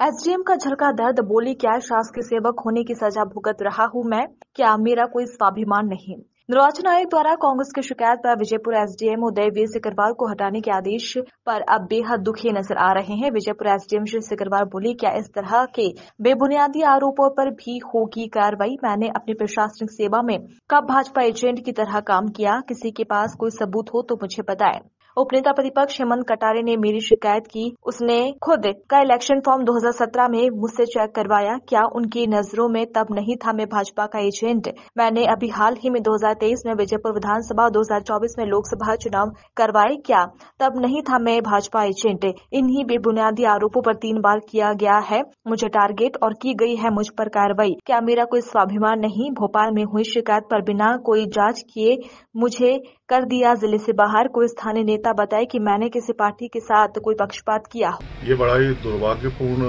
SDM का झलका दर्द, बोली, क्या शासकीय सेवक होने की सजा भुगत रहा हूँ मैं? क्या मेरा कोई स्वाभिमान नहीं? निर्वाचन आयोग द्वारा कांग्रेस की शिकायत पर विजयपुर एसडीएम उदयवीर सिकरवार को हटाने के आदेश पर अब बेहद दुखी नज़र आ रहे हैं। विजयपुर एसडीएम श्री सिकरवार बोली, क्या इस तरह के बेबुनियादी आरोपों पर भी होगी कार्रवाई? मैंने अपनी प्रशासनिक सेवा में कब भाजपा एजेंट की तरह काम किया? किसी के पास कोई सबूत हो तो मुझे बताए। उपनेता प्रतिपक्ष हेमंत कटारे ने मेरी शिकायत की। उसने खुद का इलेक्शन फॉर्म 2017 में मुझसे चेक करवाया। क्या उनकी नज़रों में तब नहीं था मैं भाजपा का एजेंट? मैंने अभी हाल ही में 2023 में विजयपुर विधानसभा 2024 में लोकसभा चुनाव करवाए क्या? तब नहीं था मैं भाजपा एजेंट इन्हीं बेबुनियादी आरोपों पर तीन बार किया गया है। मुझे टारगेट और की गई है मुझ पर कार्रवाई। क्या मेरा कोई स्वाभिमान नहीं? भोपाल में हुई शिकायत पर बिना कोई जाँच किए मुझे कर दिया ज़िले से बाहर। कोई स्थानीय नेता बताए कि मैंने किसी पार्टी के साथ कोई पक्षपात किया। ये बड़ा ही दुर्भाग्यपूर्ण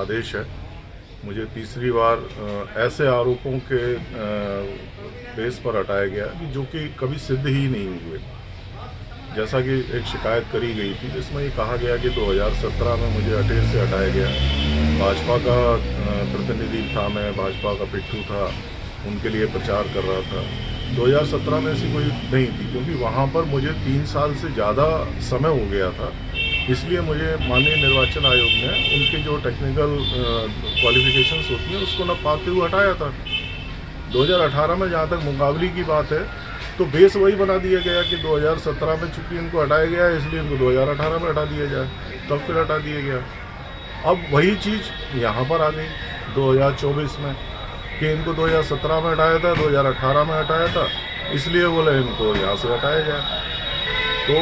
आदेश है। मुझे तीसरी बार ऐसे आरोपों के बेस पर हटाया गया कि जो कि कभी सिद्ध ही नहीं हुए। जैसा कि एक शिकायत करी गई थी, जिसमें ये कहा गया कि 2017 में मुझे अटेर से हटाया गया। भाजपा का प्रतिनिधि था मैं, भाजपा का पिट्ठू था, उनके लिए प्रचार कर रहा था। 2017 में ऐसी कोई नहीं थी, क्योंकि वहाँ पर मुझे तीन साल से ज़्यादा समय हो गया था। इसलिए मुझे माननीय निर्वाचन आयोग ने उनके जो टेक्निकल क्वालिफिकेशंस होती हैं, उसको न पाते हुए हटाया था। 2018 में जहाँ तक मुकाबली की बात है तो बेस वही बना दिया गया कि 2017 में चूँकि इनको हटाया गया इसलिए इनको 2018 में हटा दिया जाए, तब फिर हटा दिया गया। अब वही चीज़ यहाँ पर आ गई 2024 में, कि इनको 2017 में हटाया था 2018 में हटाया था, इसलिए बोले इनको यहाँ से हटाया गया। तो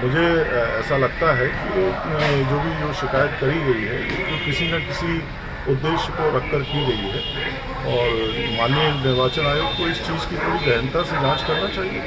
मुझे ऐसा लगता है कि जो भी जो शिकायत करी गई है तो किसी न किसी उद्देश्य को रखकर की गई है। और माननीय निर्वाचन आयोग को इस चीज़ की पूरी गहनता से जाँच करना चाहिए।